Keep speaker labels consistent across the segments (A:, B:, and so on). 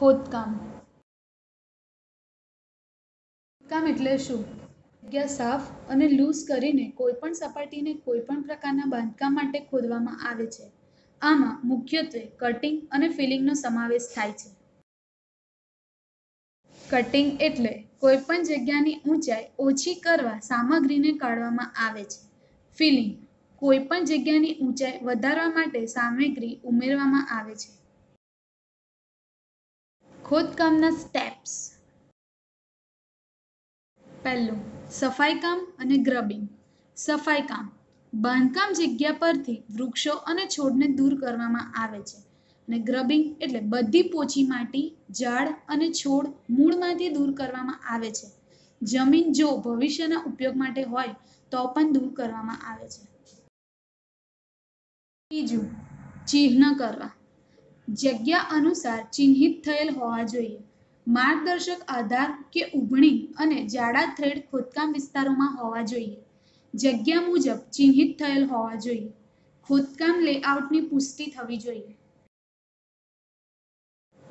A: ખોદકામ. ખોદકામ એટલે શું? જગ્યા સાફ અને લૂઝ કરીને કોઈપણ સપાટીને કોઈપણ પ્રકારના બાંધકામ માટે ખોદવામાં આવે છે. આમાં મુખ્યત્વે કટિંગ અને ફિલિંગનો સમાવેશ થાય છે. કટિંગ એટલે કોઈપણ જગ્યાની ઊંચાઈ ઓછી કરવા સામગ્રીને કાઢવામાં આવે છે. ફિલિંગ કોઈપણ જગ્યાની ઊંચાઈ વધારવા માટે સામગ્રી ઉમેરવામાં આવે છે. ખોદકામના સ્ટેપ્સ પહેલું સફાઈકામ અને ગ્રબિંગ સફાઈ કામ, બાંધકામ જગ્યા પરથી વૃક્ષો અને છોડને દૂર કરવામાં આવે છે. અને ગ્રબિંગ એટલે બધી પોચી માટી, ઝાડ અને છોડ મૂળમાંથી દૂર કરવામાં આવે છે. જમીન જો ભવિષ્યના ઉપયોગ માટે હોય, તો પણ દૂર કરવામાં આવે છે. બીજું ચિહ્ન કરવા. જગ્યા અનુસાર ચિહ્નિત થયેલ હોવા જોઈએ. માર્ગદર્શક આધાર કે ઉભણી અને જાડા થ્રેડ ખોદકામ વિસ્તારોમાં હોવા જોઈએ. જગ્યા મુજબ ચિહ્નિત થયેલ હોવા જોઈએ. ખોદકામ લેઆઉટની પુષ્ટિ થવી જોઈએ.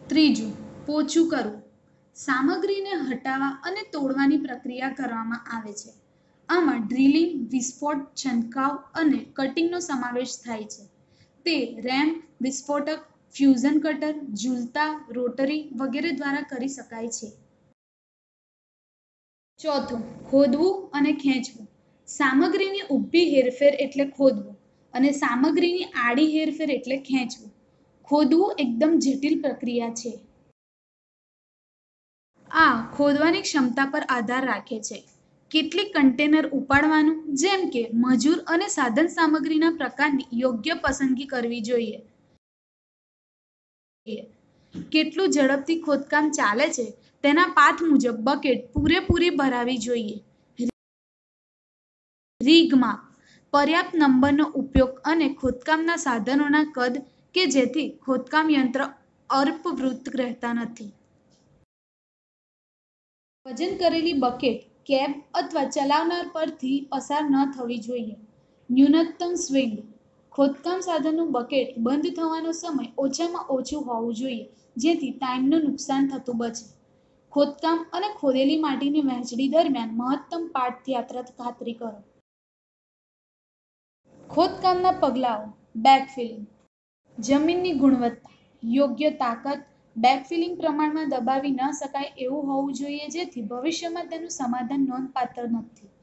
A: ત્રીજું પોચું કરવું. સામગ્રીને હટાવવા અને તોડવાની પ્રક્રિયા કરવામાં આવે છે. આમાં ડ્રિલિંગ, વિસ્ફોટ, છંટકાવ અને કટિંગનો સમાવેશ થાય છે. તે રેમ, વિસ્ફોટક ફ્યુઝન કટર, ઝૂલતા, રોટરી વગેરે દ્વારા કરી શકાય છે. ચોથું, ખોદવું અને ખેંચવું. સામગ્રીની ઊભી હેરફેર એટલે ખોદવું અને સામગ્રીની આડી હેરફેર એટલે ખેંચવું. ખોદવું એકદમ જટિલ પ્રક્રિયા છે. આ, ખોદવાની ક્ષમતા પર આધાર રાખે છે. કેટલીક કન્ટેનર ઉપાડવાનું, જેમ કે મજૂર અને સાધન સામગ્રીના પ્રકારની યોગ્ય પસંદગી કરવી જોઈએ. કેટલું ઝડપથી ખોદકામ ચાલે છે તેના પાથ મુજબ બકેટ પૂરેપૂરી ભરાવી જોઈએ. રીગમાં પર્યાપ્ત નંબરનો ઉપયોગ અને ખોદકામના સાધનોના કદ કે જેથી ખોદકામ યંત્ર અર્પવૃત્ત રહેતા નથી. વજન કરેલી બકેટ, કેબ અથવા ચલાવનાર પરથી પસાર ન થવી જોઈએ. ન્યૂનતમ સ્વિંગ ખોદકામ સાધનનું બકેટ બંધ થવાનો સમય ઓછામાં ઓછું હોવું જોઈએ, જેથી ટાઈમનું નુકસાન થતું બચે. ખોદકામ અને ખોદેલી માટીની વહેંચણી દરમિયાન મહત્તમ પાઠ યાત્રા ખાતરી કરો. ખોદકામના પગલાઓ, બેકફિલિંગ. જમીનની ગુણવત્તા, યોગ્ય તાકાત, બેકફિલિંગ પ્રમાણમાં દબાવી ન શકાય એવું હોવું જોઈએ, જેથી ભવિષ્યમાં તેનું સમાધાન નોંધપાત્ર નથી.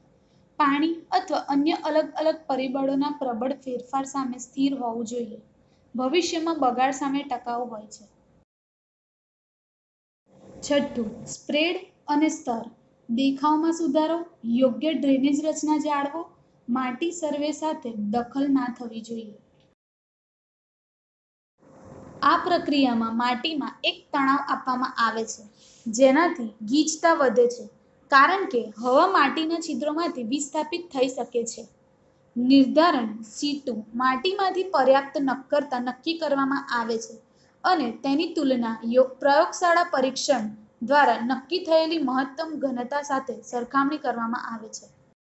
A: પાણી અથવા અન્ય અલગ અલગ પરિબળોના પ્રબળ ફેરફાર સામે સ્થિર હોવું જોઈએ. ભવિષ્યમાં બગાડ સામે ટકાઉ હોય છે. છઠ્ઠું, સ્પ્રેડ અને સ્તર. દેખાવમાં સુધારો, યોગ્ય ડ્રેનેજ રચના જાળવો, માટી સર્વે સાથે દખલ ના થવી જોઈએ. આ પ્રક્રિયામાં માટીમાં એક તણાવ આપવામાં આવે છે, જેનાથી ગીચતા વધે છે. કારણ કે હવા માટીના છિદ્રોમાંથી વિસ્થાપિત થઈ શકે છે. નિર્ધારણ સીટુ માટીમાંથી પર્યાપ્ત નક્કરતા નક્કી કરવામાં આવે છે અને તેની તુલના પ્રયોગશાળા પરીક્ષણ દ્વારા નક્કી થયેલી મહત્તમ ઘનતા સાથે સરખામણી કરવામાં આવે છે.